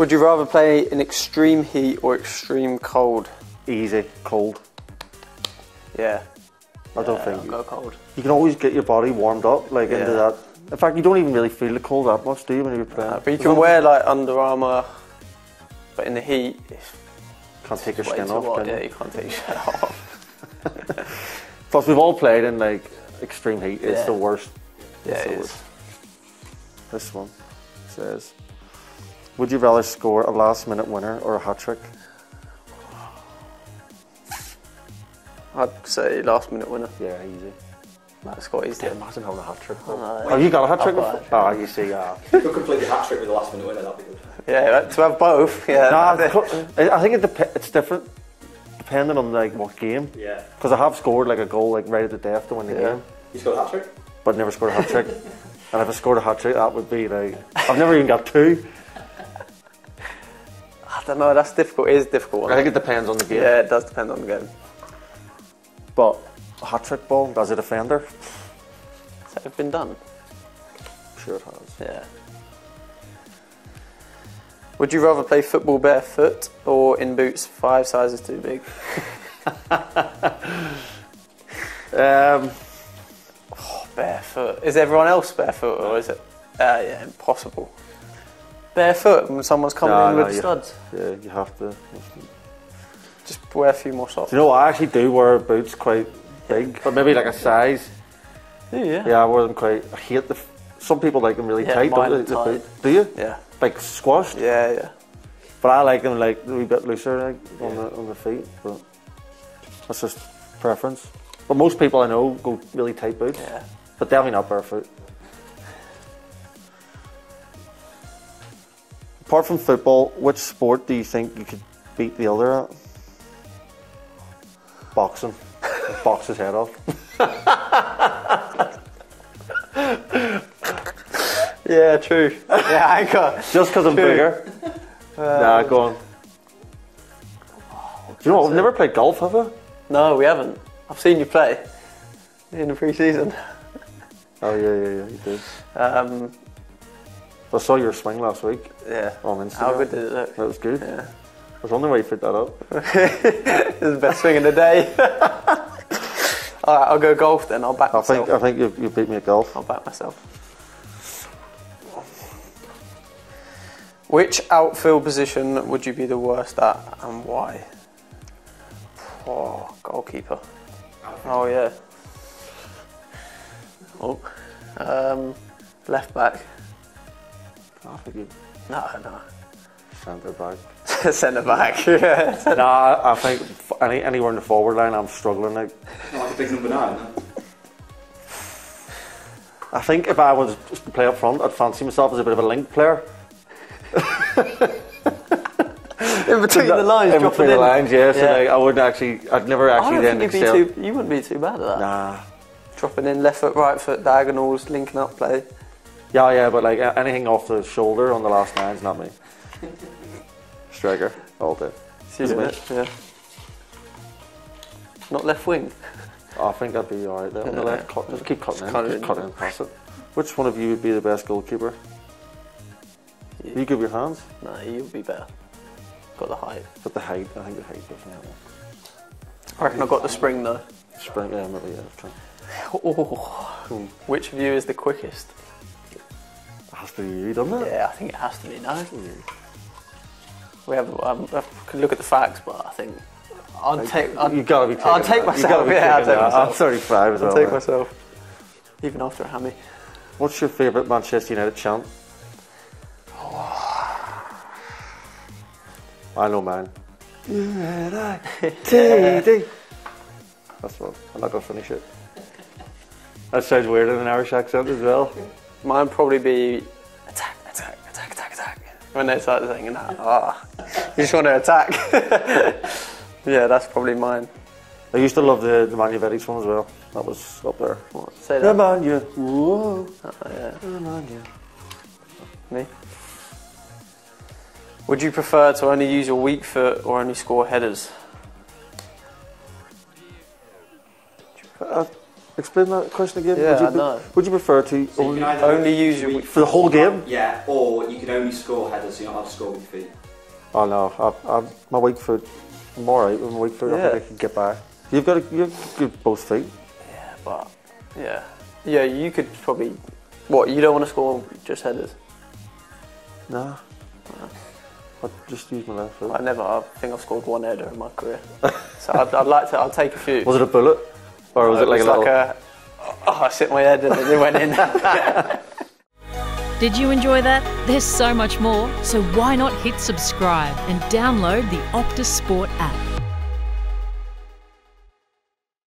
Would you rather play in extreme heat or extreme cold? Easy, cold. Yeah. I don't Yeah, think I'll you, go cold. you can always get your body warmed up like into that. In fact, you don't even really feel the cold that much, do you, when you're playing? Uh, but you can wear like Under Armour, but in the heat, Can't take your skin off. can you? Yeah, you can't take your shirt off. Plus, we've all played in like extreme heat. It's Yeah. the worst. Yeah, It's it the is. worst. This one says, "Would you rather score a last-minute winner or a hat trick?" I'd say last minute winner. Yeah, easy. That's quite easy. Yeah, imagine having a hat trick. though. know. Have you got a hat trick? I've got before? Ah, you see, yeah. If we could play the hat trick with the last minute winner, that'd be good. Yeah, to have both. Yeah. Nah. I think it dep- it's different depending on like what game. Yeah. Because I have scored like a goal like right at the death to win the Yeah. game, You scored a hat trick? but never scored a hat trick. and if I scored a hat trick, that would be like I've never even got two. I. That's difficult. It is difficult. One. I think it depends on the game. Yeah, it does depend on the game. But a hat trick ball as a defender, Has that been done? sure it has. Yeah. Would you rather play football barefoot or in boots five sizes too big? Um, Barefoot. Is everyone else barefoot or is it? Uh, yeah, impossible. Barefoot when someone's coming No, in no, with you- studs. yeah, you have to. Just wear a few more socks. Do you know what? I actually do wear boots quite big, but maybe like a size. Yeah. Yeah, I wear them quite. I hate the. f- Some people like them really Yeah, tight. mine Don't are they, the tight. boot? Do you? Yeah. Like squashed. Yeah, yeah. But I like them like a wee bit looser like, on the on the feet. But that's just preference. But most people I know go really tight boots. Yeah. But definitely not barefoot. Apart from football, which sport do you think you could beat the other at? Boxing. Box his head off. Yeah, true. yeah, I got. Just because I'm True. bigger. nah, go on. Do you know what? We've never played golf, have we? No, we haven't. I've seen you play in the pre-season. Oh, yeah, yeah, yeah, you did. Um, I saw your swing last week yeah. on Instagram. How good did it look? That was good. Yeah. I was wondering why you put that up. it's the best swing of the day. All right, I'll go golf then. I'll back I myself. think I think you, you beat me at golf. I'll back myself. Which outfield position would you be the worst at and why? Oh, goalkeeper. Oh yeah. Oh, um, left back. I think you No, no. centre back. Centre back. Yeah. nah, I think any, anywhere in the forward line, I'm struggling. Like, No, like a big number nine. I think if I was to play up front, I'd fancy myself as a bit of a link player. In between the lines, in between the in. lines, yeah. So Yeah. like, I wouldn't actually, I'd never actually. I actually don't then think you'd be too, you wouldn't be too bad at that. Nah. Dropping in left foot, right foot, diagonals, linking up play. Yeah, yeah, but like anything off the shoulder on the last nine's not me. Striker, all day. Excuse me. Yeah. Not left wing. Oh, I think I'd be alright there. On the left, cut, just keep cutting Just in, cut it in. cut in, pass it. Which one of you would be the best goalkeeper? You give your hands, No, you'd be better. Got the height. but the height, I think the height definitely. I reckon I got the spring though. Spring, yeah, maybe, yeah. Oh. Hmm. Which of you is the quickest? Has to be you, doesn't it? Yeah, I think it has to be. No. We have. Um, I could look at the facts, but I think I'll take. I'll, you gotta be I'll take that. Myself. be Yeah, I'll take that. I'm myself. 35 as I'll well. take man. myself. Even after a hammy. What's your favourite Manchester United chant? I know mine. United. That's what. I'm not gonna finish it. That sounds weird in an Irish accent as well. Mine probably be attack, attack, attack, attack, attack. When they start singing that, ah, you just want to attack. yeah, that's probably mine. I used to love the, the Nemanja Vidić one as well. That was up there. What? Say The that. Manu. Whoa. Oh, yeah. The Manu. Me. Would you prefer to only use your weak foot or only score headers? Explain that question again. Yeah, would you, I know. Would you prefer to So you only, can only use your- we- for the whole game? Yeah, or you can only score headers, so you're not allowed to score with feet. Oh no, I, I, my weak foot. I'm alright with my weak foot. I think I can get by. You've got to, you've got both feet. Yeah, but yeah, yeah, you could probably. What you don't want to score just headers? Nah. I just use my left foot. I never. I think I've scored one header in my career. so I'd, I'd like to. I'll take a few. Was it a bullet, or was uh, it like a was little? a? Oh, I hit my head and it went in. Did you enjoy that? There's so much more, so why not hit subscribe and download the Optus Sport app?